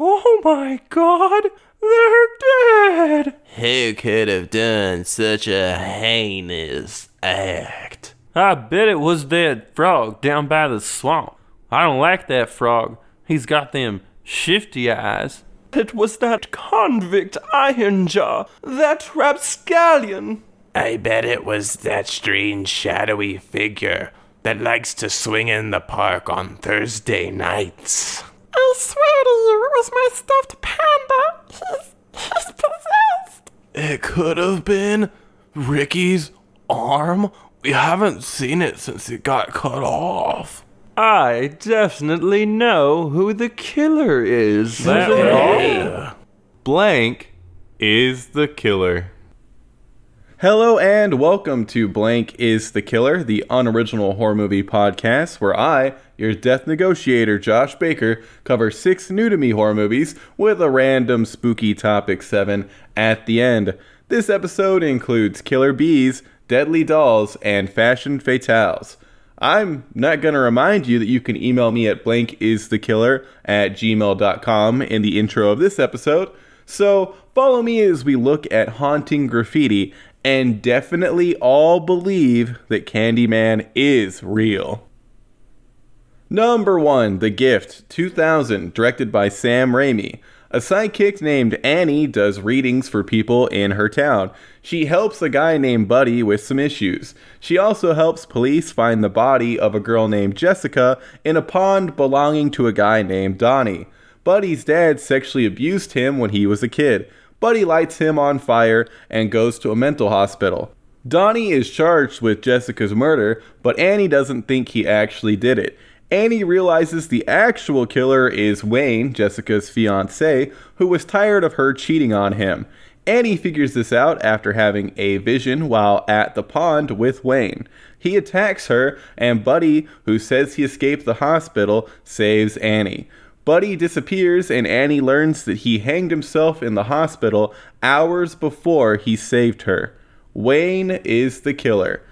Oh my god, they're dead! Who could have done such a heinous act? I bet it was that frog down by the swamp. I don't like that frog. He's got them shifty eyes. It was that convict Ironjaw, that rapscallion. I bet it was that strange shadowy figure that likes to swing in the park on Thursday nights. I swear to you, it was my stuffed panda. He's, he's possessed. It could have been Ricky's arm. We haven't seen it since it got cut off. I definitely know who the killer is. That way. Blank is the killer. Hello and welcome to Blank is the Killer, the unoriginal horror movie podcast where I, your death negotiator Josh Baker, cover six new to me horror movies with a random spooky topic 7 at the end. This episode includes Killer Bees, Deadly Dolls, and Fashion Fatales. I'm not going to remind you that you can email me at blankisthekiller at gmail.com in the intro of this episode. So follow me as we look at haunting graffiti and definitely all believe that Candyman is real. Number 1 The Gift 2000, directed by Sam Raimi. A sidekick named Annie does readings for people in her town. She helps a guy named Buddy with some issues. She also helps police find the body of a girl named Jessica in a pond belonging to a guy named Donnie. Buddy's dad sexually abused him when he was a kid. Buddy lights him on fire and goes to a mental hospital. Donnie is charged with Jessica's murder, but Annie doesn't think he actually did it. Annie realizes the actual killer is Wayne, Jessica's fiance, who was tired of her cheating on him. Annie figures this out after having a vision while at the pond with Wayne. He attacks her, and Buddy, who says he escaped the hospital, saves Annie. Buddy disappears, and Annie learns that he hanged himself in the hospital hours before he saved her. Wayne is the killer.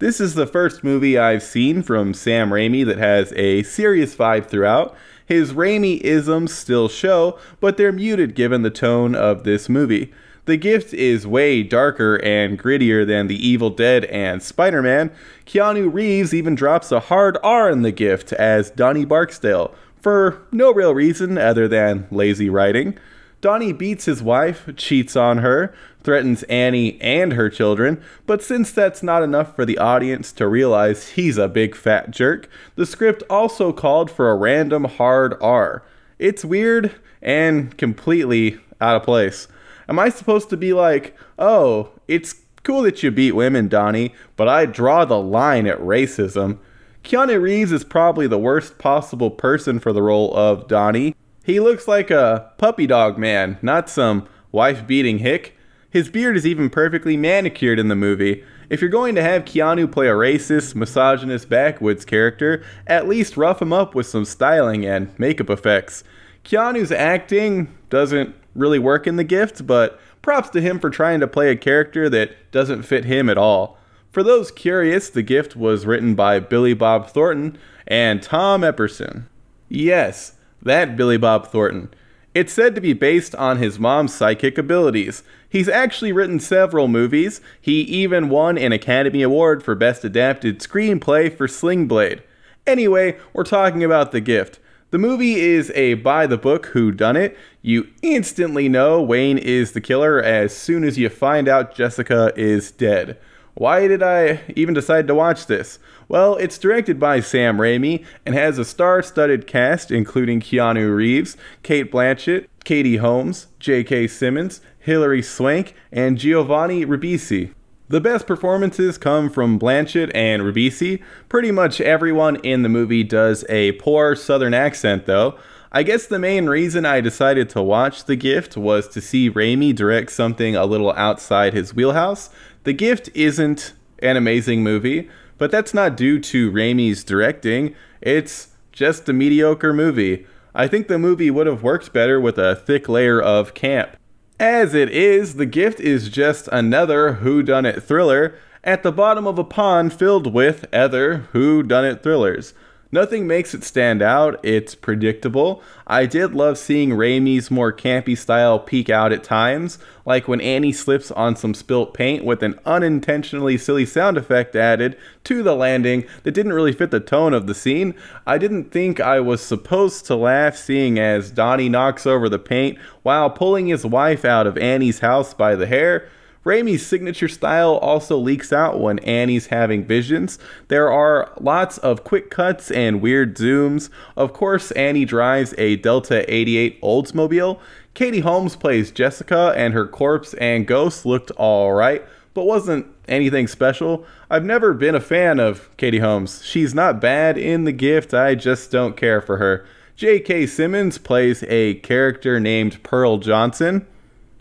This is the first movie I've seen from Sam Raimi that has a serious vibe throughout. His Raimi isms still show, but they're muted given the tone of this movie. The Gift is way darker and grittier than The Evil Dead and Spider Man. Keanu Reeves even drops a hard R in The Gift as Donnie Barksdale, for no real reason other than lazy writing. Donnie beats his wife, cheats on her, threatens Annie and her children, but since that's not enough for the audience to realize he's a big fat jerk, the script also called for a random hard R. It's weird and completely out of place. Am I supposed to be like, oh, it's cool that you beat women, Donnie, but I draw the line at racism? Keanu Reeves is probably the worst possible person for the role of Donnie. He looks like a puppy dog man, not some wife beating hick. His beard is even perfectly manicured in the movie. If you're going to have Keanu play a racist, misogynist backwoods character, at least rough him up with some styling and makeup effects. Keanu's acting doesn't really work in the gift, but props to him for trying to play a character that doesn't fit him at all. For those curious, the gift was written by Billy Bob Thornton and Tom Epperson. Yes, that Billy Bob Thornton. It's said to be based on his mom's psychic abilities. He's actually written several movies. He even won an Academy Award for Best Adapted Screenplay for Sling Blade. Anyway, we're talking about The Gift. The movie is a by the book who done it. You instantly know Wayne is the killer as soon as you find out Jessica is dead. Why did I even decide to watch this? Well, it's directed by Sam Raimi and has a star studded cast including Keanu Reeves, Cate Blanchett, Katie Holmes, J.K. Simmons, Hilary Swank, and Giovanni Ribisi. The best performances come from Blanchett and Ribisi. Pretty much everyone in the movie does a poor southern accent, though. I guess the main reason I decided to watch The Gift was to see Raimi direct something a little outside his wheelhouse. The Gift isn't an amazing movie, but that's not due to Raimi's directing. It's just a mediocre movie. I think the movie would have worked better with a thick layer of camp. As it is, The Gift is just another whodunit thriller at the bottom of a pond filled with other whodunit thrillers. Nothing makes it stand out, it's predictable. I did love seeing Raimi's more campy style peek out at times, like when Annie slips on some spilt paint with an unintentionally silly sound effect added to the landing that didn't really fit the tone of the scene. I didn't think I was supposed to laugh seeing as Donnie knocks over the paint while pulling his wife out of Annie's house by the hair. Raimi's signature style also leaks out when Annie's having visions. There are lots of quick cuts and weird zooms. Of course, Annie drives a Delta 88 Oldsmobile. Katie Holmes plays Jessica, and her corpse and ghost looked alright, but wasn't anything special. I've never been a fan of Katie Holmes. She's not bad in The Gift, I just don't care for her. J.K. Simmons plays a character named Pearl Johnson.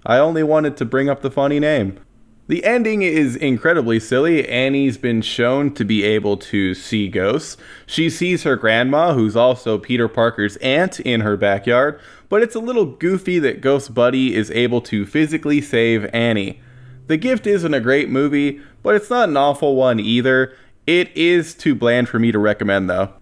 I only wanted to bring up the funny name. The ending is incredibly silly. Annie's been shown to be able to see ghosts. She sees her grandma, who's also Peter Parker's aunt, in her backyard, but it's a little goofy that Ghost Buddy is able to physically save Annie. The Gift isn't a great movie, but it's not an awful one either. It is too bland for me to recommend though.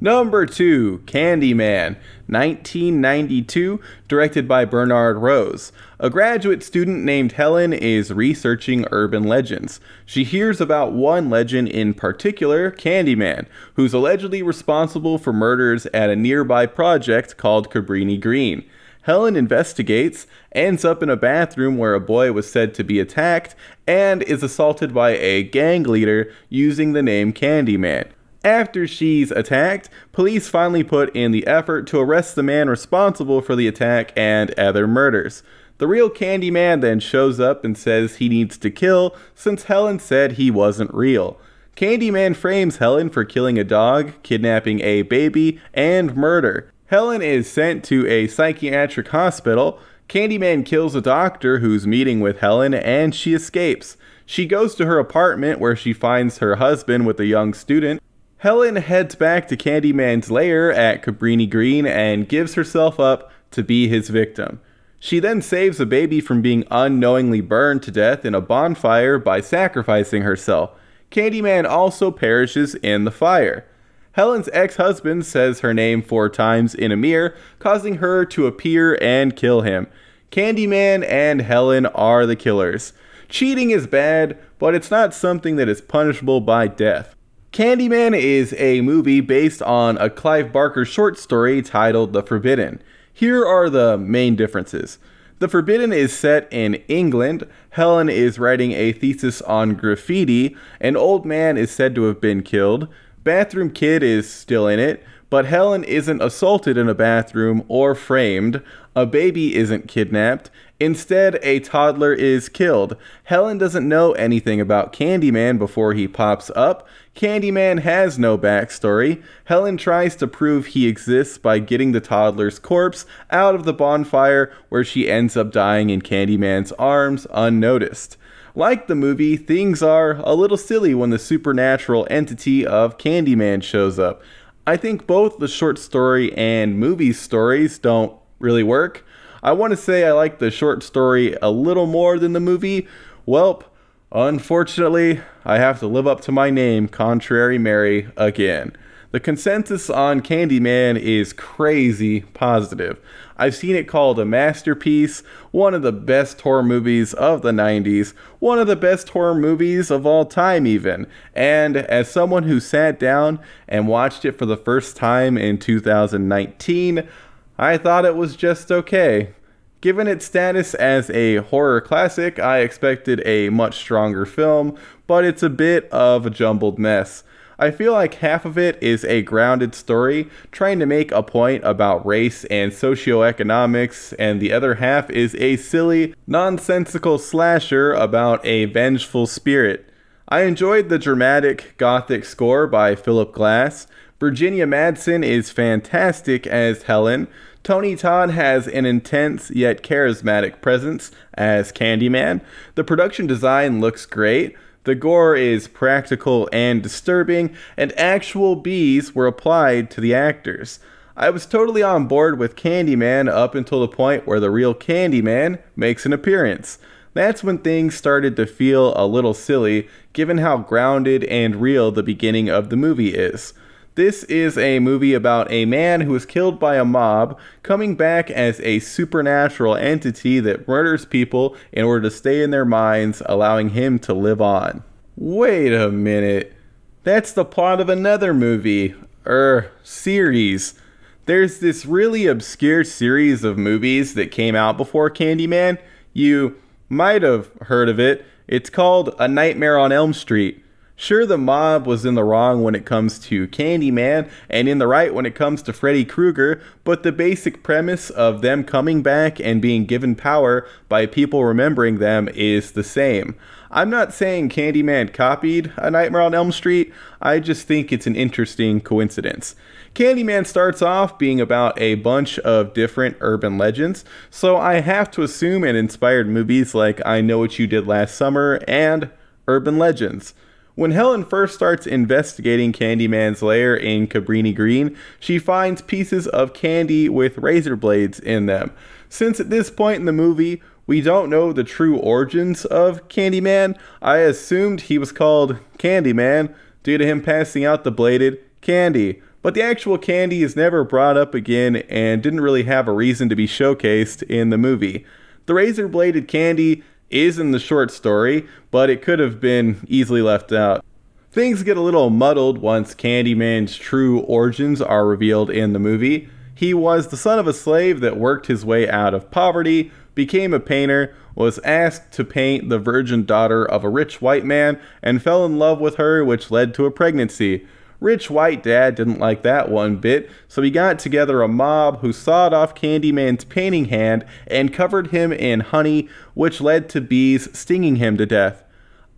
Number 2, Candyman, 1992, directed by Bernard Rose. A graduate student named Helen is researching urban legends. She hears about one legend in particular, Candyman, who's allegedly responsible for murders at a nearby project called Cabrini Green. Helen investigates, ends up in a bathroom where a boy was said to be attacked, and is assaulted by a gang leader using the name Candyman. After she's attacked, police finally put in the effort to arrest the man responsible for the attack and other murders. The real Candyman then shows up and says he needs to kill since Helen said he wasn't real. Candyman frames Helen for killing a dog, kidnapping a baby, and murder. Helen is sent to a psychiatric hospital. Candyman kills a doctor who's meeting with Helen and she escapes. She goes to her apartment where she finds her husband with a young student. Helen heads back to Candyman's lair at Cabrini Green and gives herself up to be his victim. She then saves a baby from being unknowingly burned to death in a bonfire by sacrificing herself. Candyman also perishes in the fire. Helen's ex husband says her name four times in a mirror, causing her to appear and kill him. Candyman and Helen are the killers. Cheating is bad, but it's not something that is punishable by death. Candyman is a movie based on a Clive Barker short story titled The Forbidden. Here are the main differences. The Forbidden is set in England. Helen is writing a thesis on graffiti. An old man is said to have been killed. Bathroom Kid is still in it, but Helen isn't assaulted in a bathroom or framed. A baby isn't kidnapped. Instead, a toddler is killed. Helen doesn't know anything about Candyman before he pops up. Candyman has no backstory. Helen tries to prove he exists by getting the toddler's corpse out of the bonfire, where she ends up dying in Candyman's arms unnoticed. Like the movie, things are a little silly when the supernatural entity of Candyman shows up. I think both the short story and movie stories don't really work. I want to say I like the short story a little more than the movie. Welp, unfortunately, I have to live up to my name, Contrary Mary, again. The consensus on Candyman is crazy positive. I've seen it called a masterpiece, one of the best horror movies of the 90s, one of the best horror movies of all time, even. And as someone who sat down and watched it for the first time in 2019, I thought it was just okay. Given its status as a horror classic, I expected a much stronger film, but it's a bit of a jumbled mess. I feel like half of it is a grounded story trying to make a point about race and socioeconomics, and the other half is a silly, nonsensical slasher about a vengeful spirit. I enjoyed the dramatic gothic score by Philip Glass. Virginia Madsen is fantastic as Helen. Tony Todd has an intense yet charismatic presence as Candyman. The production design looks great. The gore is practical and disturbing, and actual bees were applied to the actors. I was totally on board with Candyman up until the point where the real Candyman makes an appearance. That's when things started to feel a little silly, given how grounded and real the beginning of the movie is. This is a movie about a man who was killed by a mob coming back as a supernatural entity that murders people in order to stay in their minds, allowing him to live on. Wait a minute. That's the plot of another movie, er, series. There's this really obscure series of movies that came out before Candyman. You might have heard of it. It's called A Nightmare on Elm Street. Sure, the mob was in the wrong when it comes to Candyman and in the right when it comes to Freddy Krueger, but the basic premise of them coming back and being given power by people remembering them is the same. I'm not saying Candyman copied A Nightmare on Elm Street, I just think it's an interesting coincidence. Candyman starts off being about a bunch of different urban legends, so I have to assume it inspired movies like I Know What You Did Last Summer and Urban Legends. When Helen first starts investigating Candyman's lair in Cabrini Green, she finds pieces of candy with razor blades in them. Since at this point in the movie, we don't know the true origins of Candyman, I assumed he was called Candyman due to him passing out the bladed candy. But the actual candy is never brought up again and didn't really have a reason to be showcased in the movie. The razor bladed candy is in the short story, but it could have been easily left out. Things get a little muddled once Candyman's true origins are revealed in the movie. He was the son of a slave that worked his way out of poverty, became a painter, was asked to paint the virgin daughter of a rich white man, and fell in love with her, which led to a pregnancy. Rich White Dad didn't like that one bit, so he got together a mob who sawed off Candyman's painting hand and covered him in honey, which led to bees stinging him to death.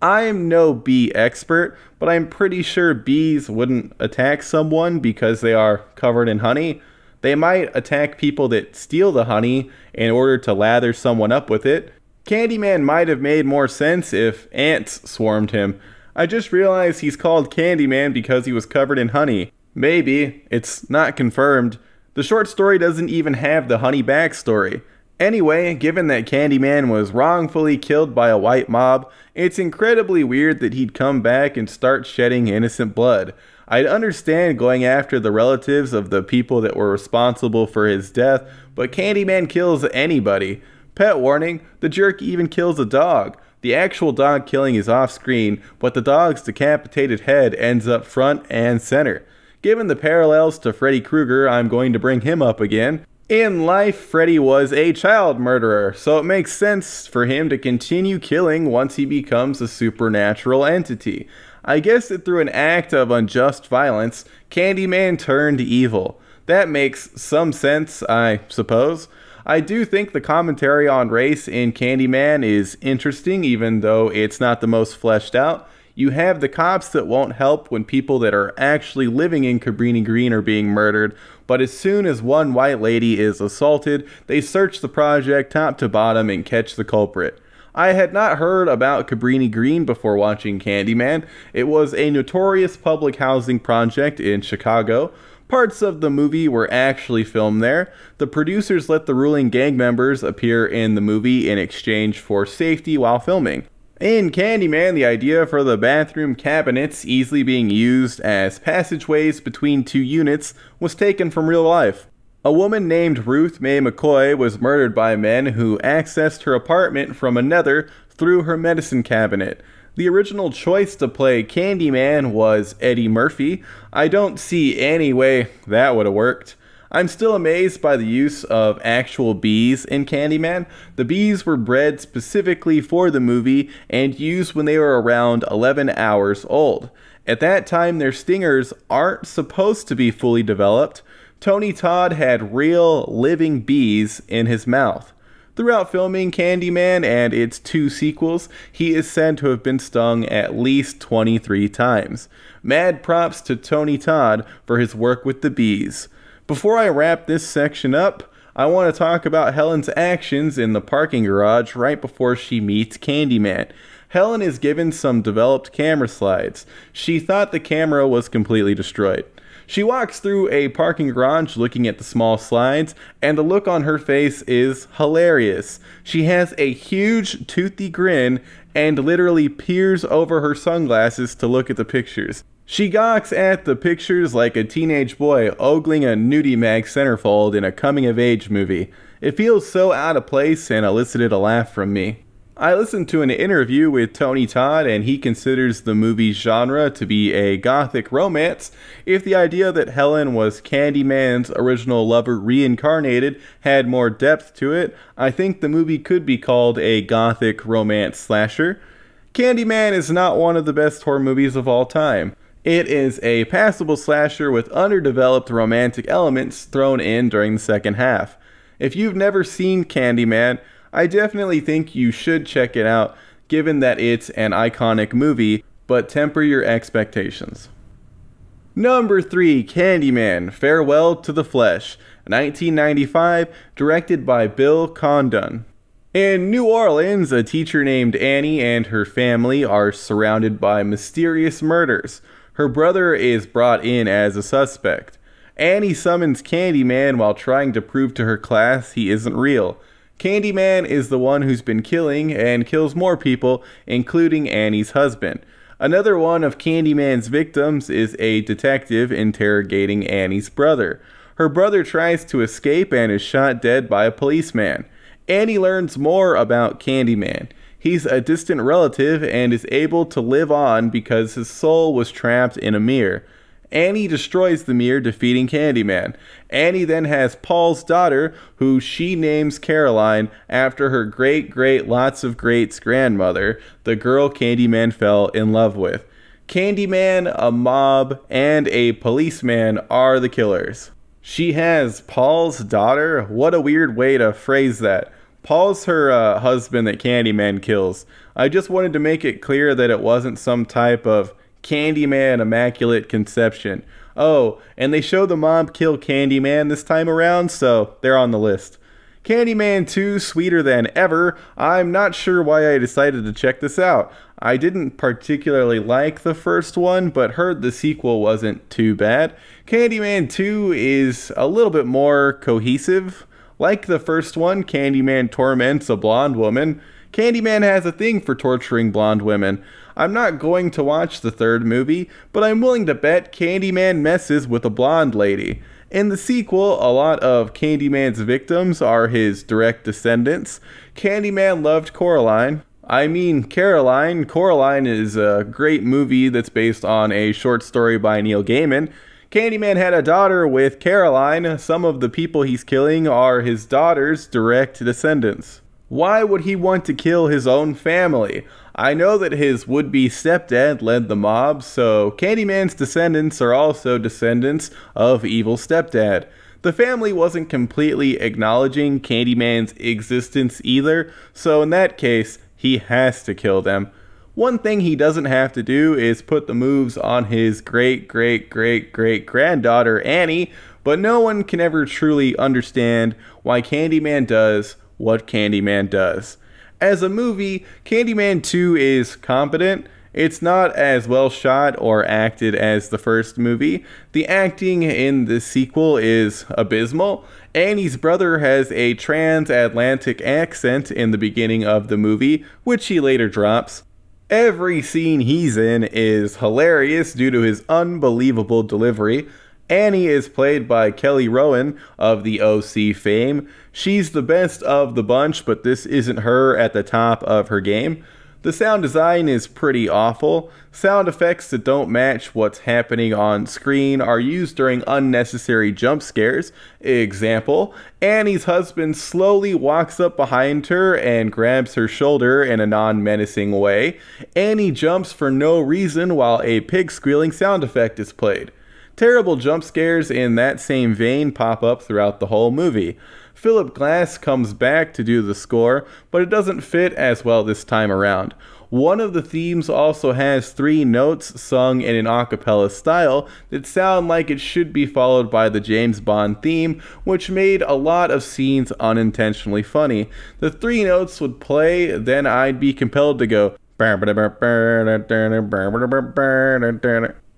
I am no bee expert, but I'm pretty sure bees wouldn't attack someone because they are covered in honey. They might attack people that steal the honey in order to lather someone up with it. Candyman might have made more sense if ants swarmed him, I just realized he's called Candyman because he was covered in honey. Maybe. It's not confirmed. The short story doesn't even have the honey backstory. Anyway, given that Candyman was wrongfully killed by a white mob, it's incredibly weird that he'd come back and start shedding innocent blood. I'd understand going after the relatives of the people that were responsible for his death, but Candyman kills anybody. Pet warning, the jerk even kills a dog. The actual dog killing is off screen, but the dog's decapitated head ends up front and center. Given the parallels to Freddy Krueger, I'm going to bring him up again. In life, Freddy was a child murderer, so it makes sense for him to continue killing once he becomes a supernatural entity. I guess that through an act of unjust violence, Candyman turned evil. That makes some sense, I suppose. I do think the commentary on race in Candyman is interesting, even though it's not the most fleshed out. You have the cops that won't help when people that are actually living in Cabrini Green are being murdered, but as soon as one white lady is assaulted, they search the project top to bottom and catch the culprit. I had not heard about Cabrini Green before watching Candyman. It was a notorious public housing project in Chicago. Parts of the movie were actually filmed there. The producers let the ruling gang members appear in the movie in exchange for safety while filming. In Candyman, the idea for the bathroom cabinets easily being used as passageways between two units was taken from real life. A woman named Ruth Mae McCoy was murdered by men who accessed her apartment from another through her medicine cabinet. The original choice to play Candyman was Eddie Murphy. I don't see any way that would have worked. I'm still amazed by the use of actual bees in Candyman. The bees were bred specifically for the movie and used when they were around 11 hours old. At that time, their stingers aren't supposed to be fully developed. Tony Todd had real living bees in his mouth. Throughout filming Candyman and its two sequels, he is said to have been stung at least 23 times. Mad props to Tony Todd for his work with the bees. Before I wrap this section up, I want to talk about Helen's actions in the parking garage right before she meets Candyman. Helen is given some developed camera slides. She thought the camera was completely destroyed. She walks through a parking garage looking at the small slides, and the look on her face is hilarious. She has a huge, toothy grin and literally peers over her sunglasses to look at the pictures. She gawks at the pictures like a teenage boy ogling a nudie mag centerfold in a coming of age movie. It feels so out of place and elicited a laugh from me. I listened to an interview with Tony Todd, and he considers the movie's genre to be a gothic romance. If the idea that Helen was Candyman's original lover reincarnated had more depth to it, I think the movie could be called a gothic romance slasher. Candyman is not one of the best horror movies of all time. It is a passable slasher with underdeveloped romantic elements thrown in during the second half. If you've never seen Candyman, I definitely think you should check it out, given that it's an iconic movie, but temper your expectations. Number 3 Candyman Farewell to the Flesh, 1995, directed by Bill Condon. In New Orleans, a teacher named Annie and her family are surrounded by mysterious murders. Her brother is brought in as a suspect. Annie summons Candyman while trying to prove to her class he isn't real. Candyman is the one who's been killing and kills more people, including Annie's husband. Another one of Candyman's victims is a detective interrogating Annie's brother. Her brother tries to escape and is shot dead by a policeman. Annie learns more about Candyman. He's a distant relative and is able to live on because his soul was trapped in a mirror. Annie destroys the mirror, defeating Candyman. Annie then has Paul's daughter, who she names Caroline after her great great lots of greats grandmother, the girl Candyman fell in love with. Candyman, a mob, and a policeman are the killers. She has Paul's daughter? What a weird way to phrase that. Paul's her uh, husband that Candyman kills. I just wanted to make it clear that it wasn't some type of Candyman Immaculate Conception. Oh, and they show the mob kill Candyman this time around, so they're on the list. Candyman 2 Sweeter Than Ever. I'm not sure why I decided to check this out. I didn't particularly like the first one, but heard the sequel wasn't too bad. Candyman 2 is a little bit more cohesive. Like the first one, Candyman torments a blonde woman. Candyman has a thing for torturing blonde women. I'm not going to watch the third movie, but I'm willing to bet Candyman messes with a blonde lady. In the sequel, a lot of Candyman's victims are his direct descendants. Candyman loved Coraline. I mean, Caroline. Coraline is a great movie that's based on a short story by Neil Gaiman. Candyman had a daughter with Caroline. Some of the people he's killing are his daughter's direct descendants. Why would he want to kill his own family? I know that his would be stepdad led the mob, so Candyman's descendants are also descendants of evil stepdad. The family wasn't completely acknowledging Candyman's existence either, so in that case, he has to kill them. One thing he doesn't have to do is put the moves on his great great great great granddaughter Annie, but no one can ever truly understand why Candyman does what Candyman does. As a movie, Candyman 2 is competent. It's not as well shot or acted as the first movie. The acting in the sequel is abysmal. Annie's brother has a transatlantic accent in the beginning of the movie, which he later drops. Every scene he's in is hilarious due to his unbelievable delivery. Annie is played by Kelly Rowan of the OC fame. She's the best of the bunch, but this isn't her at the top of her game. The sound design is pretty awful. Sound effects that don't match what's happening on screen are used during unnecessary jump scares. Example Annie's husband slowly walks up behind her and grabs her shoulder in a non menacing way. Annie jumps for no reason while a pig squealing sound effect is played. Terrible jump scares in that same vein pop up throughout the whole movie. Philip Glass comes back to do the score, but it doesn't fit as well this time around. One of the themes also has three notes sung in an a cappella style that sound like it should be followed by the James Bond theme, which made a lot of scenes unintentionally funny. The three notes would play, then I'd be compelled to go.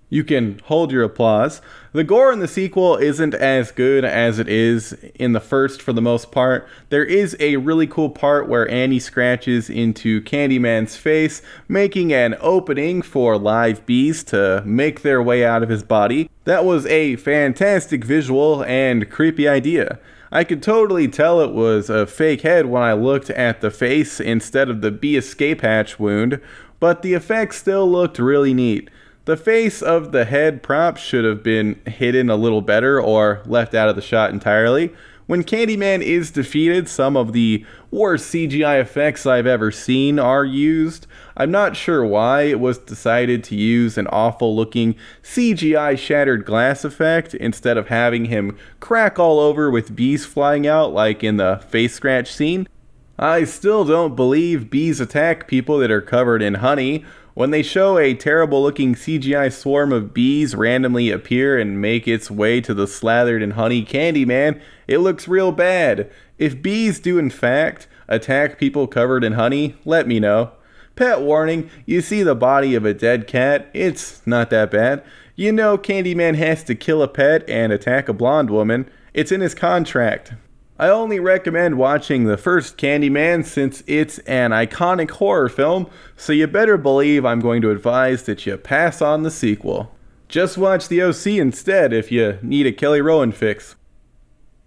You can hold your applause. The gore in the sequel isn't as good as it is in the first for the most part. There is a really cool part where Annie scratches into Candyman's face, making an opening for live bees to make their way out of his body. That was a fantastic visual and creepy idea. I could totally tell it was a fake head when I looked at the face instead of the bee escape hatch wound, but the effects still looked really neat. The face of the head prop should have been hidden a little better or left out of the shot entirely. When Candyman is defeated, some of the worst CGI effects I've ever seen are used. I'm not sure why it was decided to use an awful looking CGI shattered glass effect instead of having him crack all over with bees flying out like in the face scratch scene. I still don't believe bees attack people that are covered in honey. When they show a terrible looking CGI swarm of bees randomly appear and make its way to the slathered in honey Candyman, it looks real bad. If bees do in fact attack people covered in honey, let me know. Pet warning, you see the body of a dead cat, it's not that bad. You know Candyman has to kill a pet and attack a blonde woman. It's in his contract. I only recommend watching the first Candyman since it's an iconic horror film, so you better believe I'm going to advise that you pass on the sequel. Just watch the OC instead if you need a Kelly Rowan fix.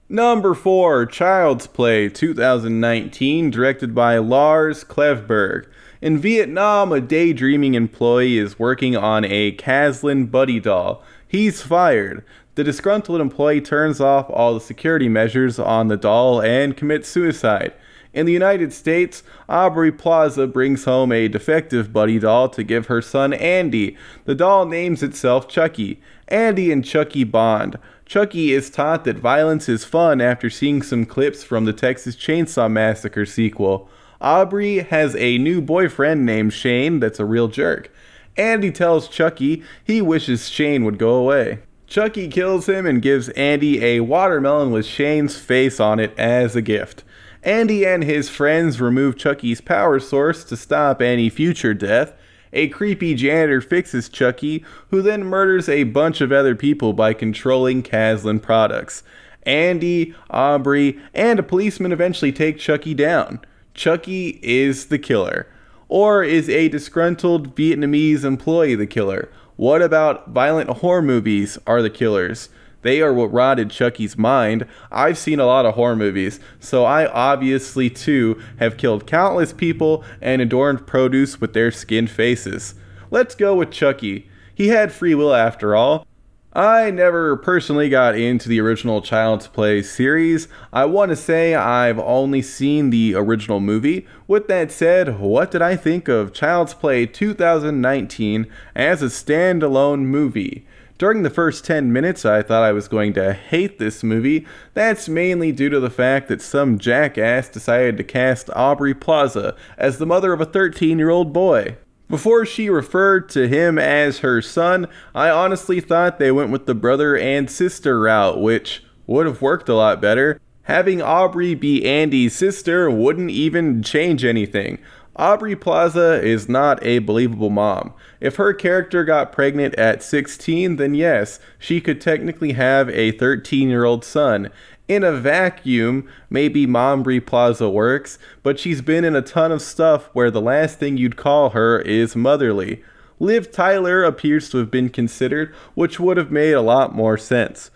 Number 4, Child's Play 2019, directed by Lars Klevberg. In Vietnam, a daydreaming employee is working on a Kaslan buddy doll. He's fired. The disgruntled employee turns off all the security measures on the doll and commits suicide. In the United States, Aubrey Plaza brings home a defective buddy doll to give her son Andy. The doll names itself Chucky. Andy and Chucky bond. Chucky is taught that violence is fun after seeing some clips from the Texas Chainsaw Massacre sequel. Aubrey has a new boyfriend named Shane that's a real jerk. Andy tells Chucky he wishes Shane would go away. Chucky kills him and gives Andy a watermelon with Shane's face on it as a gift. Andy and his friends remove Chucky's power source to stop any future death. A creepy janitor fixes Chucky, who then murders a bunch of other people by controlling Kaslan products. Andy, Aubrey, and a policeman eventually take Chucky down. Chucky is the killer. Or is a disgruntled Vietnamese employee the killer? What about violent horror movies are the killers? They are what rotted Chucky's mind. I've seen a lot of horror movies, so I obviously too have killed countless people and adorned produce with their skinned faces. Let's go with Chucky. He had free will after all. I never personally got into the original Child's Play series. I want to say I've only seen the original movie. With that said, what did I think of Child's Play 2019 as a standalone movie? During the first 10 minutes, I thought I was going to hate this movie. That's mainly due to the fact that some jackass decided to cast Aubrey Plaza as the mother of a 13 year old boy. Before she referred to him as her son, I honestly thought they went with the brother and sister route, which would have worked a lot better. Having Aubrey be Andy's sister wouldn't even change anything. Aubrey Plaza is not a believable mom. If her character got pregnant at 16, then yes, she could technically have a 13 year old son. In a vacuum, maybe Aubrey Plaza works, but she's been in a ton of stuff where the last thing you'd call her is motherly. Liv Tyler appears to have been considered, which would have made a lot more sense.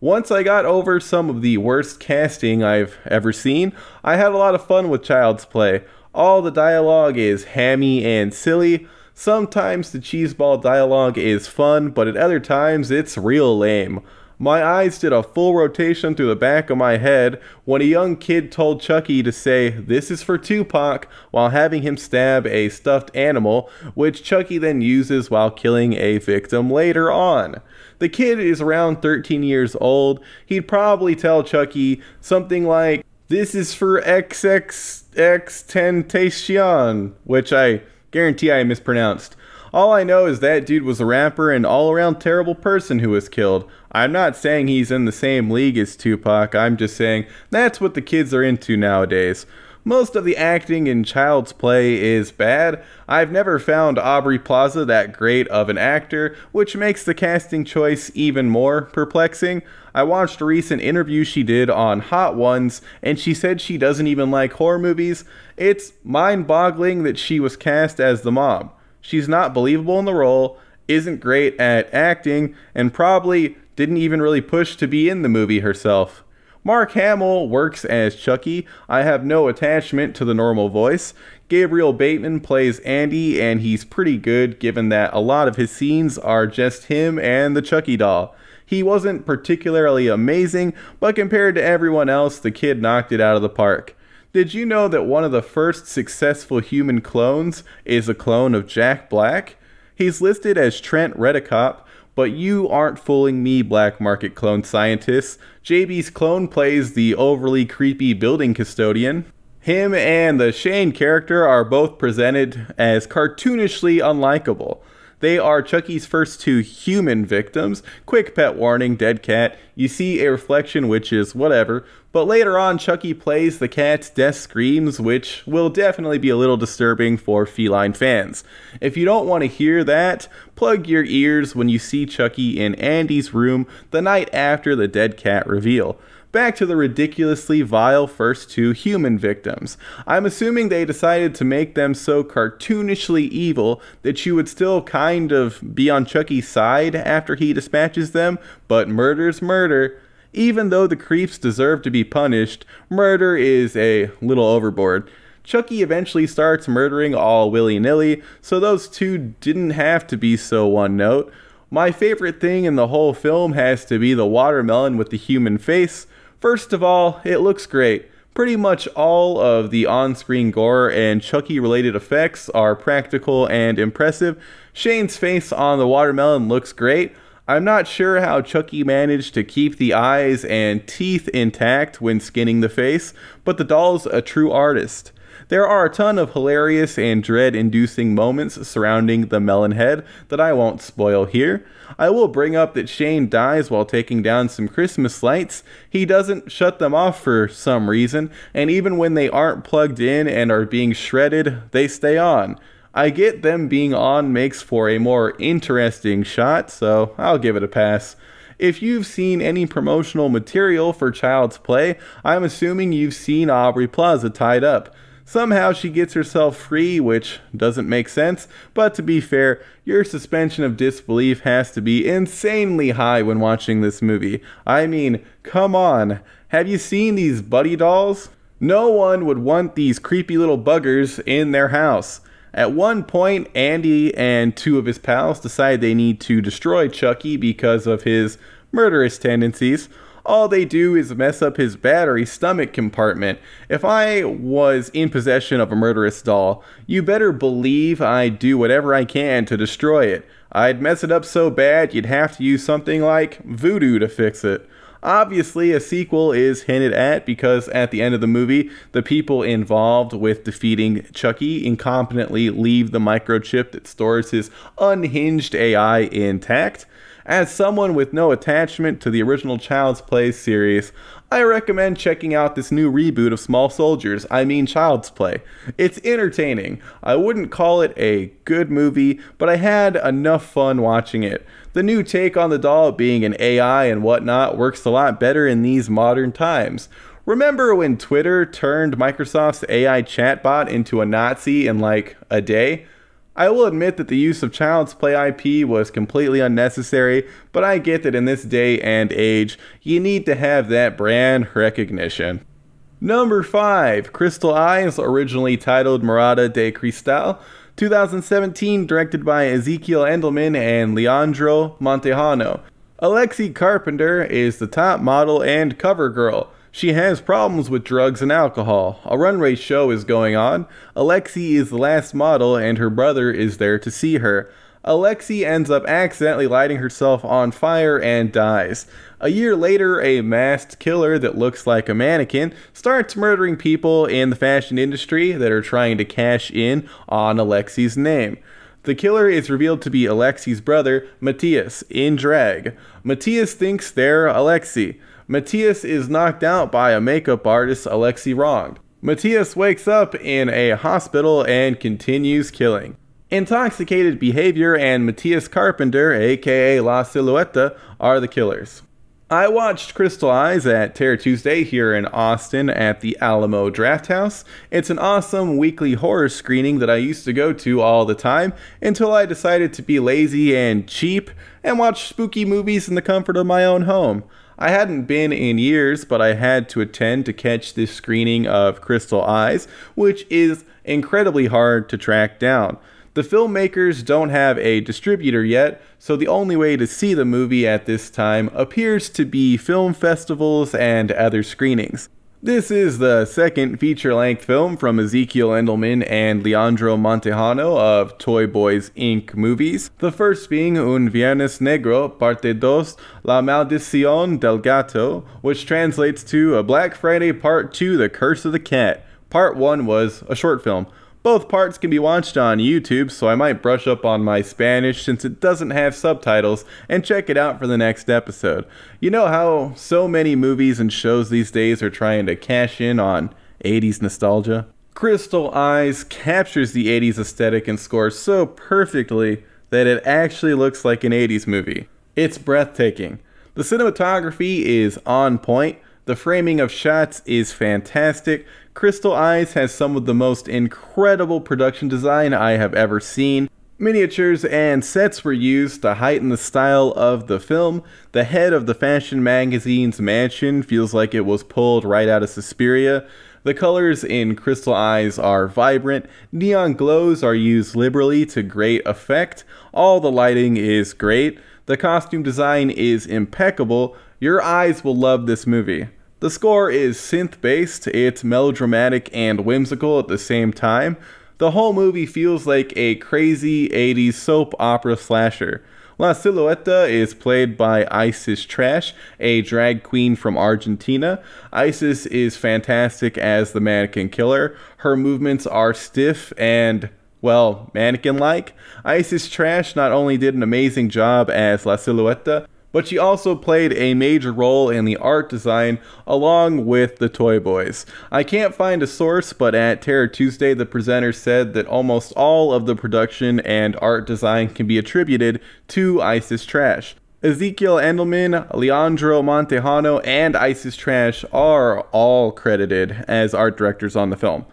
Once I got over some of the worst casting I've ever seen, I had a lot of fun with Child's Play. All the dialogue is hammy and silly. Sometimes the cheeseball dialogue is fun, but at other times it's real lame. My eyes did a full rotation through the back of my head when a young kid told Chucky to say, This is for Tupac, while having him stab a stuffed animal, which Chucky then uses while killing a victim later on. The kid is around 13 years old. He'd probably tell Chucky something like, This is for XXX Tentacion, which I guarantee I mispronounced. All I know is that dude was a rapper and all around terrible person who was killed. I'm not saying he's in the same league as Tupac, I'm just saying that's what the kids are into nowadays. Most of the acting in Child's Play is bad. I've never found Aubrey Plaza that great of an actor, which makes the casting choice even more perplexing. I watched a recent interview she did on Hot Ones, and she said she doesn't even like horror movies. It's mind boggling that she was cast as the mom. She's not believable in the role, isn't great at acting, and probably didn't even really push to be in the movie herself. Mark Hamill works as Chucky. I have no attachment to the normal voice. Gabriel Bateman plays Andy, and he's pretty good given that a lot of his scenes are just him and the Chucky doll. He wasn't particularly amazing, but compared to everyone else, the kid knocked it out of the park. Did you know that one of the first successful human clones is a clone of Jack Black? He's listed as Trent Redekop, but you aren't fooling me, black market clone scientists. JB's clone plays the overly creepy building custodian. Him and the Shane character are both presented as cartoonishly unlikable. They are Chucky's first two human victims. Quick pet warning, dead cat. You see a reflection, which is whatever. But later on, Chucky plays the cat's death screams, which will definitely be a little disturbing for feline fans. If you don't want to hear that, plug your ears when you see Chucky in Andy's room the night after the dead cat reveal back to the ridiculously vile first two human victims. I'm assuming they decided to make them so cartoonishly evil that you would still kind of be on Chucky's side after he dispatches them, but murder's murder. Even though the creeps deserve to be punished, murder is a little overboard. Chucky eventually starts murdering all willy nilly, so those two didn't have to be so one note. My favorite thing in the whole film has to be the watermelon with the human face. First of all, it looks great. Pretty much all of the on screen gore and Chucky related effects are practical and impressive. Shane's face on the watermelon looks great. I'm not sure how Chucky managed to keep the eyes and teeth intact when skinning the face, but the doll's a true artist. There are a ton of hilarious and dread inducing moments surrounding the melon head that I won't spoil here. I will bring up that Shane dies while taking down some Christmas lights. He doesn't shut them off for some reason, and even when they aren't plugged in and are being shredded, they stay on. I get them being on makes for a more interesting shot, so I'll give it a pass. If you've seen any promotional material for Child's Play, I'm assuming you've seen Aubrey Plaza tied up. Somehow she gets herself free, which doesn't make sense, but to be fair, your suspension of disbelief has to be insanely high when watching this movie. I mean, come on. Have you seen these buddy dolls? No one would want these creepy little buggers in their house. At one point, Andy and two of his pals decide they need to destroy Chucky because of his murderous tendencies all they do is mess up his battery stomach compartment. If I was in possession of a murderous doll, you better believe I'd do whatever I can to destroy it. I'd mess it up so bad you'd have to use something like voodoo to fix it. Obviously, a sequel is hinted at because at the end of the movie, the people involved with defeating Chucky incompetently leave the microchip that stores his unhinged AI intact. As someone with no attachment to the original Child's Play series, I recommend checking out this new reboot of Small Soldiers, I mean Child's Play. It's entertaining. I wouldn't call it a good movie, but I had enough fun watching it. The new take on the doll being an AI and whatnot works a lot better in these modern times. Remember when Twitter turned Microsoft's AI chatbot into a Nazi in like a day? I will admit that the use of Child's Play IP was completely unnecessary, but I get that in this day and age, you need to have that brand recognition. Number 5, Crystal Eyes, originally titled Mirada de Cristal, 2017, directed by Ezequiel Endelman and Leandro Montejano. Alexi Carpenter is the top model and cover girl. She has problems with drugs and alcohol. A runway show is going on. Alexi is the last model, and her brother is there to see her. Alexi ends up accidentally lighting herself on fire and dies. A year later, a masked killer that looks like a mannequin starts murdering people in the fashion industry that are trying to cash in on Alexi's name. The killer is revealed to be Alexi's brother, Matthias, in drag. Matthias thinks they're Alexi. Matthias is knocked out by a makeup artist Alexi wronged. Matthias wakes up in a hospital and continues killing. Intoxicated behavior and Matthias Carpenter, aka La Silueta, are the killers. I watched Crystal Eyes at Terror Tuesday here in Austin at the Alamo Drafthouse. It's an awesome weekly horror screening that I used to go to all the time until I decided to be lazy and cheap and watch spooky movies in the comfort of my own home. I hadn't been in years, but I had to attend to catch this screening of Crystal Eyes, which is incredibly hard to track down. The filmmakers don't have a distributor yet, so the only way to see the movie at this time appears to be film festivals and other screenings. This is the second feature length film from Ezequiel Endelman and Leandro Montejano of Toy Boys Inc. movies. The first being Un Viernes Negro, Parte Dos, La Maldición del Gato, which translates to A Black Friday Part 2, The Curse of the Cat. Part 1 was a short film. Both parts can be watched on YouTube, so I might brush up on my Spanish since it doesn't have subtitles and check it out for the next episode. You know how so many movies and shows these days are trying to cash in on 80s nostalgia? Crystal Eyes captures the 80s aesthetic and score so perfectly that it actually looks like an 80s movie. It's breathtaking. The cinematography is on point, the framing of shots is fantastic. Crystal Eyes has some of the most incredible production design I have ever seen. Miniatures and sets were used to heighten the style of the film. The head of the fashion magazine's mansion feels like it was pulled right out of Suspiria. The colors in Crystal Eyes are vibrant. Neon glows are used liberally to great effect. All the lighting is great. The costume design is impeccable. Your eyes will love this movie. The score is synth based, it's melodramatic and whimsical at the same time. The whole movie feels like a crazy 80s soap opera slasher. La Silueta is played by Isis Trash, a drag queen from Argentina. Isis is fantastic as the mannequin killer. Her movements are stiff and, well, mannequin like. Isis Trash not only did an amazing job as La Silueta, but she also played a major role in the art design along with the Toy Boys. I can't find a source, but at Terror Tuesday, the presenter said that almost all of the production and art design can be attributed to Isis Trash. Ezequiel Endelman, Leandro Montejano, and Isis Trash are all credited as art directors on the film.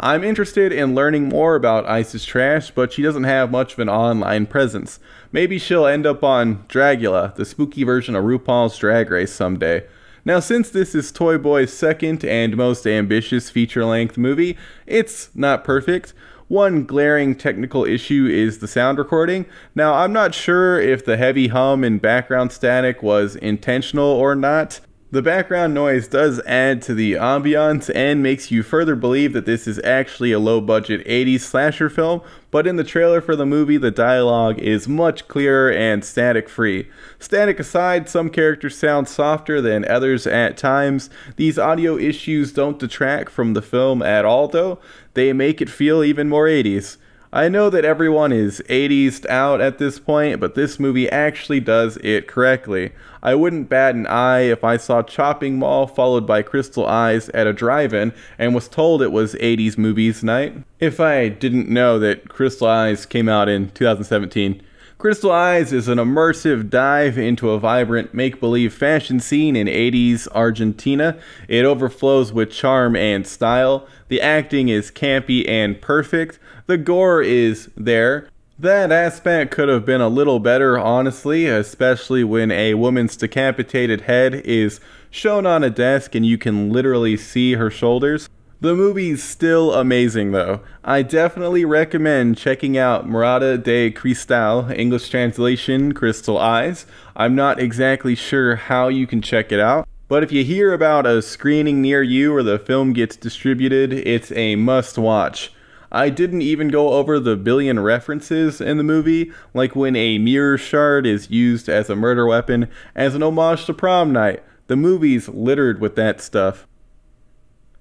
I'm interested in learning more about Isis Trash, but she doesn't have much of an online presence. Maybe she'll end up on Dragula, the spooky version of RuPaul's Drag Race someday. Now, since this is Toy Boy's second and most ambitious feature length movie, it's not perfect. One glaring technical issue is the sound recording. Now, I'm not sure if the heavy hum and background static was intentional or not. The background noise does add to the ambiance and makes you further believe that this is actually a low budget 80s slasher film, but in the trailer for the movie, the dialogue is much clearer and static free. Static aside, some characters sound softer than others at times. These audio issues don't detract from the film at all, though, they make it feel even more 80s. I know that everyone is 80s out at this point, but this movie actually does it correctly. I wouldn't bat an eye if I saw Chopping Mall followed by Crystal Eyes at a drive in and was told it was 80s movies night. If I didn't know that Crystal Eyes came out in 2017. Crystal Eyes is an immersive dive into a vibrant make believe fashion scene in 80s Argentina. It overflows with charm and style. The acting is campy and perfect. The gore is there. That aspect could have been a little better, honestly, especially when a woman's decapitated head is shown on a desk and you can literally see her shoulders. The movie's still amazing though. I definitely recommend checking out Mirada de Cristal, English translation Crystal Eyes. I'm not exactly sure how you can check it out, but if you hear about a screening near you or the film gets distributed, it's a must watch. I didn't even go over the billion references in the movie, like when a mirror shard is used as a murder weapon as an homage to prom night. The movie's littered with that stuff.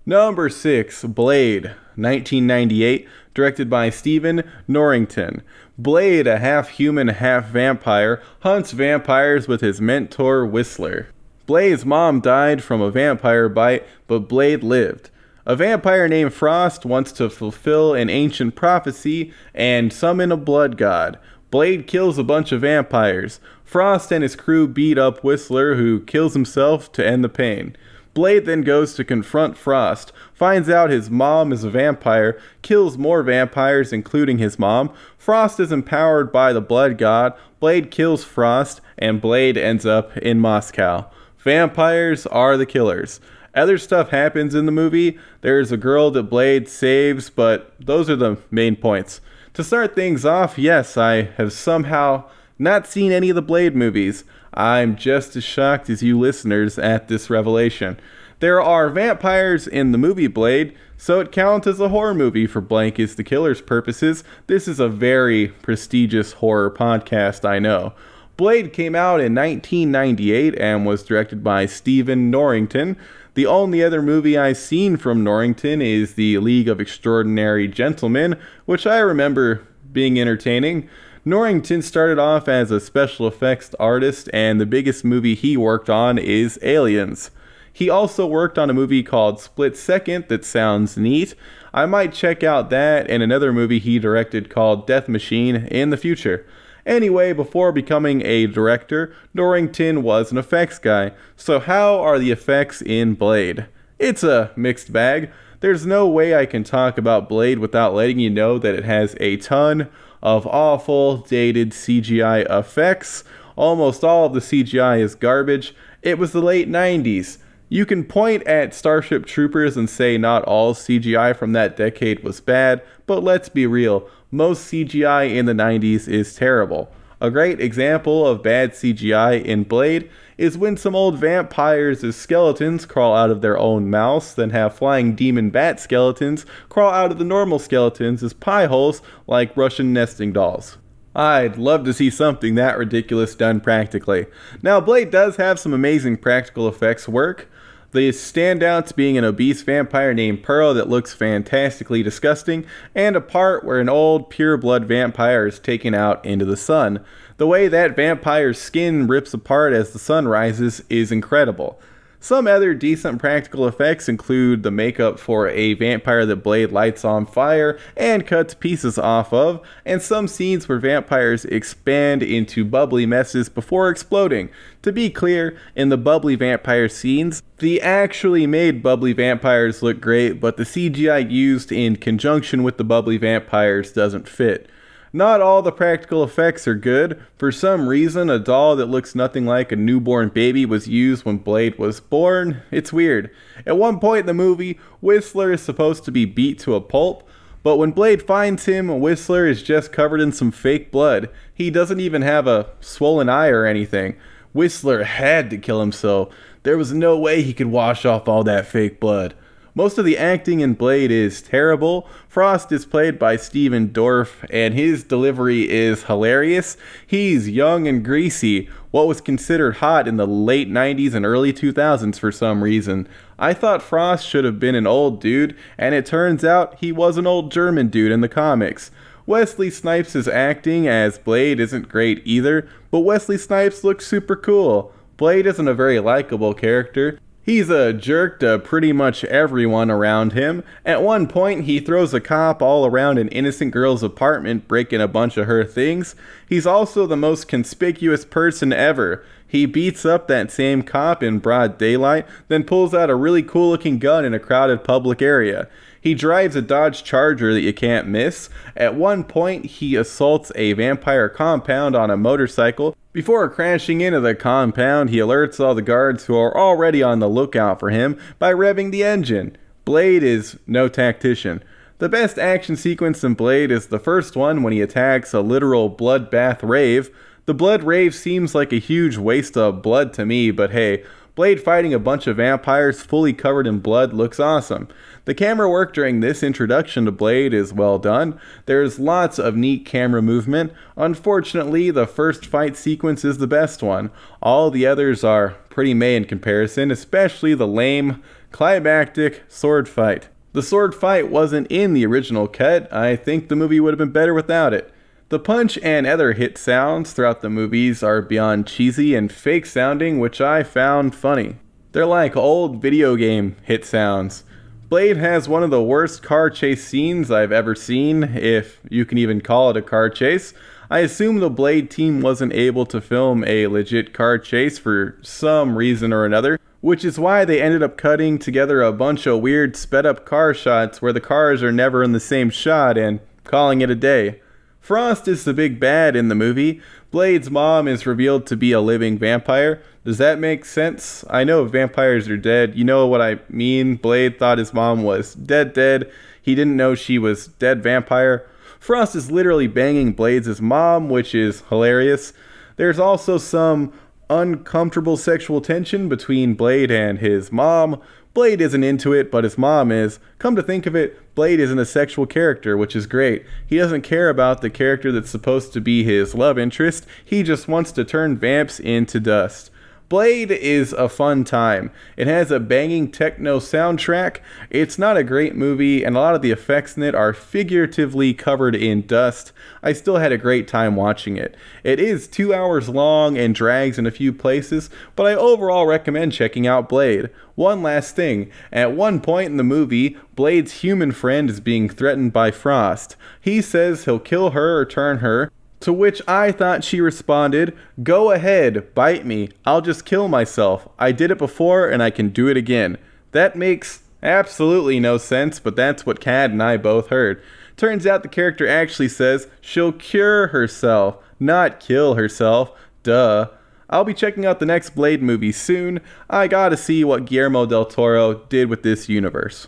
Number 6, Blade, 1998, directed by Stephen Norrington. Blade, a half human, half vampire, hunts vampires with his mentor Whistler. Blade's mom died from a vampire bite, but Blade lived. A vampire named Frost wants to fulfill an ancient prophecy and summon a blood god. Blade kills a bunch of vampires. Frost and his crew beat up Whistler, who kills himself to end the pain. Blade then goes to confront Frost, finds out his mom is a vampire, kills more vampires, including his mom. Frost is empowered by the blood god. Blade kills Frost, and Blade ends up in Moscow. Vampires are the killers. Other stuff happens in the movie. There's a girl that Blade saves, but those are the main points. To start things off, yes, I have somehow not seen any of the Blade movies. I'm just as shocked as you listeners at this revelation. There are vampires in the movie Blade, so it counts as a horror movie for Blank is the Killer's purposes. This is a very prestigious horror podcast, I know. Blade came out in 1998 and was directed by Stephen Norrington. The only other movie I've seen from Norrington is The League of Extraordinary Gentlemen, which I remember being entertaining. Norrington started off as a special effects artist, and the biggest movie he worked on is Aliens. He also worked on a movie called Split Second that sounds neat. I might check out that and another movie he directed called Death Machine in the future. Anyway, before becoming a director, Norrington was an effects guy. So, how are the effects in Blade? It's a mixed bag. There's no way I can talk about Blade without letting you know that it has a ton of awful, dated CGI effects. Almost all of the CGI is garbage. It was the late 90s. You can point at Starship Troopers and say not all CGI from that decade was bad, but let's be real most CGI in the 90s is terrible. A great example of bad CGI in Blade is when some old vampires as skeletons crawl out of their own mouths, then have flying demon bat skeletons crawl out of the normal skeletons as pie holes like Russian nesting dolls. I'd love to see something that ridiculous done practically. Now, Blade does have some amazing practical effects work, the standouts being an obese vampire named Pearl that looks fantastically disgusting, and a part where an old pure-blood vampire is taken out into the sun. The way that vampire's skin rips apart as the sun rises is incredible. Some other decent practical effects include the makeup for a vampire that Blade lights on fire and cuts pieces off of, and some scenes where vampires expand into bubbly messes before exploding. To be clear, in the bubbly vampire scenes, the actually made bubbly vampires look great, but the CGI used in conjunction with the bubbly vampires doesn't fit. Not all the practical effects are good. For some reason, a doll that looks nothing like a newborn baby was used when Blade was born. It's weird. At one point in the movie, Whistler is supposed to be beat to a pulp, but when Blade finds him, Whistler is just covered in some fake blood. He doesn't even have a swollen eye or anything. Whistler had to kill himself. There was no way he could wash off all that fake blood. Most of the acting in Blade is terrible. Frost is played by Stephen Dorff, and his delivery is hilarious. He's young and greasy, what was considered hot in the late 90s and early 2000s for some reason. I thought Frost should have been an old dude, and it turns out he was an old German dude in the comics. Wesley Snipes' acting as Blade isn't great either, but Wesley Snipes looks super cool. Blade isn't a very likable character. He's a jerk to pretty much everyone around him. At one point, he throws a cop all around an innocent girl's apartment, breaking a bunch of her things. He's also the most conspicuous person ever. He beats up that same cop in broad daylight, then pulls out a really cool looking gun in a crowded public area. He drives a Dodge Charger that you can't miss. At one point, he assaults a vampire compound on a motorcycle. Before crashing into the compound, he alerts all the guards who are already on the lookout for him by revving the engine. Blade is no tactician. The best action sequence in Blade is the first one when he attacks a literal bloodbath rave. The blood rave seems like a huge waste of blood to me, but hey, Blade fighting a bunch of vampires fully covered in blood looks awesome. The camera work during this introduction to Blade is well done. There's lots of neat camera movement. Unfortunately, the first fight sequence is the best one. All the others are pretty meh in comparison, especially the lame, climactic sword fight. The sword fight wasn't in the original cut. I think the movie would have been better without it. The punch and other hit sounds throughout the movies are beyond cheesy and fake sounding, which I found funny. They're like old video game hit sounds. Blade has one of the worst car chase scenes I've ever seen, if you can even call it a car chase. I assume the Blade team wasn't able to film a legit car chase for some reason or another, which is why they ended up cutting together a bunch of weird sped up car shots where the cars are never in the same shot and calling it a day. Frost is the big bad in the movie. Blade's mom is revealed to be a living vampire. Does that make sense? I know vampires are dead. You know what I mean? Blade thought his mom was dead, dead. He didn't know she was dead vampire. Frost is literally banging Blades' mom, which is hilarious. There's also some uncomfortable sexual tension between Blade and his mom. Blade isn't into it, but his mom is. Come to think of it, Blade isn't a sexual character, which is great. He doesn't care about the character that's supposed to be his love interest, he just wants to turn vamps into dust. Blade is a fun time. It has a banging techno soundtrack. It's not a great movie, and a lot of the effects in it are figuratively covered in dust. I still had a great time watching it. It is two hours long and drags in a few places, but I overall recommend checking out Blade. One last thing at one point in the movie, Blade's human friend is being threatened by Frost. He says he'll kill her or turn her, to which I thought she responded, Go ahead, bite me. I'll just kill myself. I did it before and I can do it again. That makes absolutely no sense, but that's what Cad and I both heard. Turns out the character actually says she'll cure herself, not kill herself. Duh. I'll be checking out the next Blade movie soon. I gotta see what Guillermo del Toro did with this universe.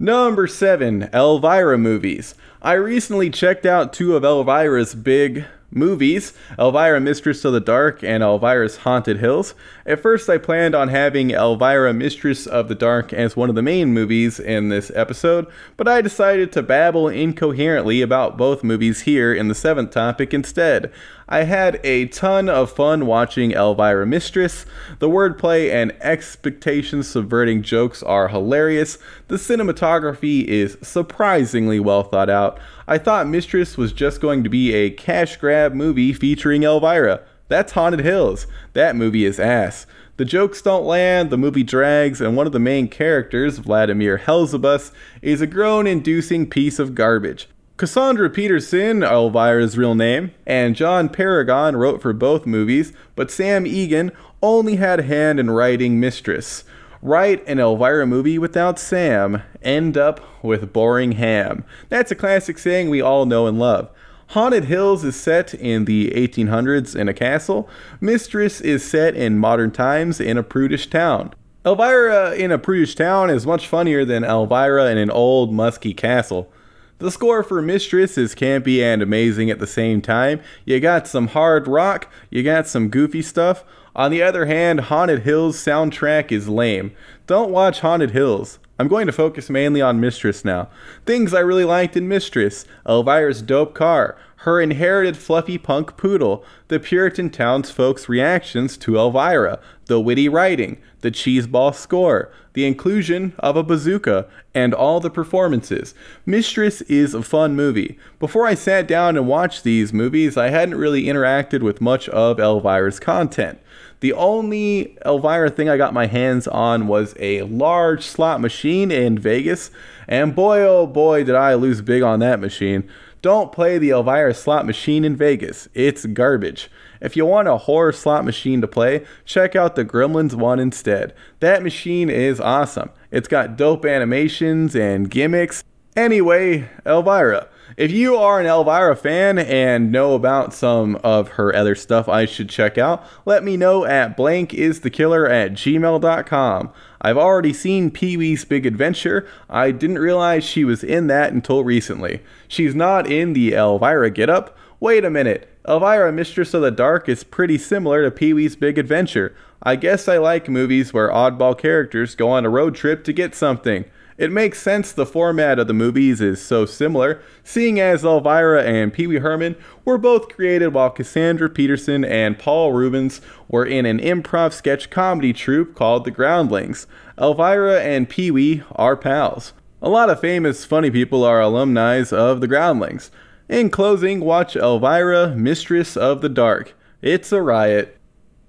Number 7 Elvira movies. I recently checked out two of Elvira's big movies Elvira Mistress of the Dark and Elvira's Haunted Hills. At first, I planned on having Elvira Mistress of the Dark as one of the main movies in this episode, but I decided to babble incoherently about both movies here in the seventh topic instead. I had a ton of fun watching Elvira Mistress. The wordplay and expectation subverting jokes are hilarious. The cinematography is surprisingly well thought out. I thought Mistress was just going to be a cash grab movie featuring Elvira. That's Haunted Hills. That movie is ass. The jokes don't land, the movie drags, and one of the main characters, Vladimir Hellsubus, is a groan inducing piece of garbage. Cassandra Peterson, Elvira's real name, and John Paragon wrote for both movies, but Sam Egan only had a hand in writing Mistress. Write an Elvira movie without Sam, end up with boring ham. That's a classic saying we all know and love. Haunted Hills is set in the 1800s in a castle. Mistress is set in modern times in a prudish town. Elvira in a prudish town is much funnier than Elvira in an old musky castle. The score for Mistress is campy and amazing at the same time. You got some hard rock, you got some goofy stuff. On the other hand, Haunted Hills soundtrack is lame. Don't watch Haunted Hills. I'm going to focus mainly on Mistress now. Things I really liked in Mistress Elvira's dope car, her inherited fluffy punk poodle, the Puritan townsfolk's reactions to Elvira, the witty writing, the cheeseball score, the inclusion of a bazooka, and all the performances. Mistress is a fun movie. Before I sat down and watched these movies, I hadn't really interacted with much of Elvira's content. The only Elvira thing I got my hands on was a large slot machine in Vegas, and boy oh boy did I lose big on that machine. Don't play the Elvira slot machine in Vegas. It's garbage. If you want a horror slot machine to play, check out the Gremlins one instead. That machine is awesome. It's got dope animations and gimmicks. Anyway, Elvira. If you are an Elvira fan and know about some of her other stuff I should check out, let me know at blankisthekiller at gmail.com. I've already seen Pee Wee's Big Adventure. I didn't realize she was in that until recently. She's not in the Elvira getup. Wait a minute. Elvira Mistress of the Dark is pretty similar to Pee Wee's Big Adventure. I guess I like movies where oddball characters go on a road trip to get something. It makes sense the format of the movies is so similar, seeing as Elvira and Pee Wee Herman were both created while Cassandra Peterson and Paul Reubens were in an improv sketch comedy troupe called The Groundlings. Elvira and Pee Wee are pals. A lot of famous funny people are alumni of The Groundlings. In closing, watch Elvira, Mistress of the Dark. It's a riot.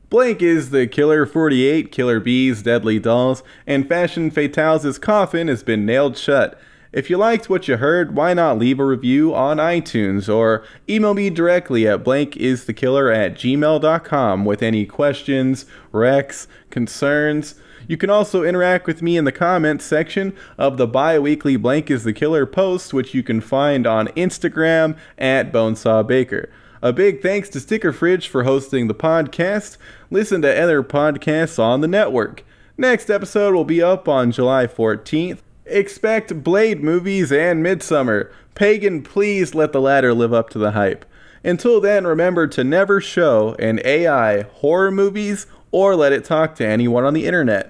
Blank is the Killer 48, Killer Bees, Deadly Dolls, and Fashion Fatales' coffin has been nailed shut. If you liked what you heard, why not leave a review on iTunes or email me directly at blankisthekiller at gmail.com with any questions, recs, concerns. You can also interact with me in the comments section of the bi weekly Blank is the Killer post, which you can find on Instagram at Bonesaw Baker. A big thanks to Sticker Fridge for hosting the podcast. Listen to other podcasts on the network. Next episode will be up on July 14th. Expect Blade movies and Midsommar. Pagan, please let the latter live up to the hype. Until then, remember to never show an AI horror movies or let it talk to anyone on the internet.